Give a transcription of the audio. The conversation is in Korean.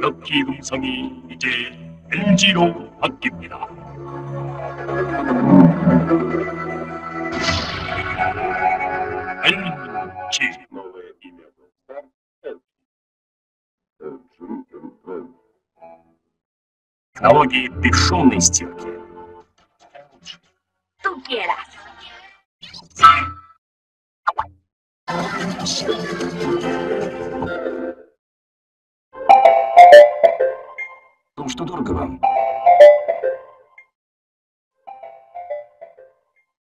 럭키 음성이 이제 LG로 바뀝니다. LG Новое имя Блэкстар — LG. LG. технологии бесшумной стирки. Ну что дорого вам?